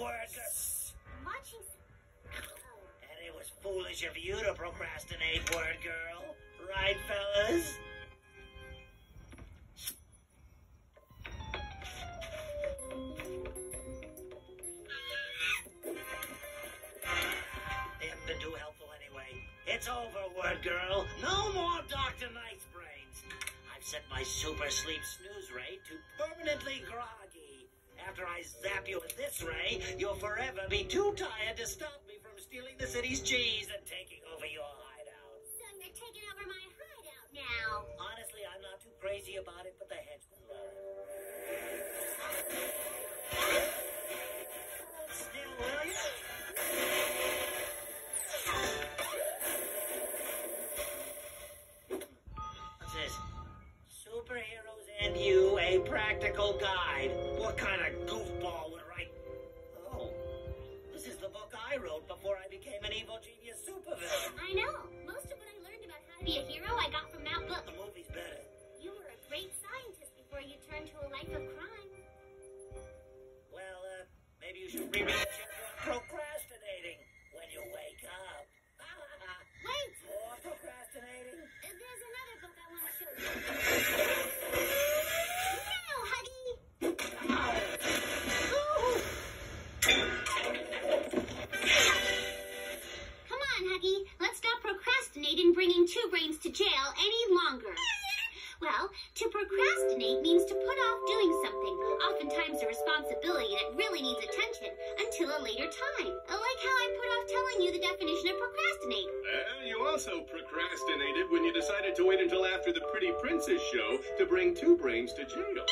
workers. Watching. And it was foolish of you to procrastinate, word girl. Right, fellas? It's been too helpful anyway. It's over, word girl. No more Dr. Nice Brains. I've set my super sleep snooze rate to permanently grind. After I zap you with this ray, you'll forever be too tired to stop me from stealing the city's cheese and taking over your hideout. So you're taking over my hideout now. Honestly, I'm not too crazy about it, but the henchmen love it. Still, will you? What's this? Superheroes and you, a practical guide. What kind of goofball would write? Oh, this is the book I wrote before I became an evil genius supervillain. I know. Most of what I learned about how to be a hero I got from that book. The movie's better. You were a great scientist before you turned to a life of crime. Well, uh, maybe you should reread on, Huggy. Let's stop procrastinating bringing two brains to jail any longer. Well, to procrastinate means to put off doing something, oftentimes a responsibility that really needs attention, until a later time. Like how I put off telling you the definition of procrastinate. And you also procrastinated when you decided to wait until after the Pretty Princess show to bring two brains to jail.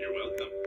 You're welcome.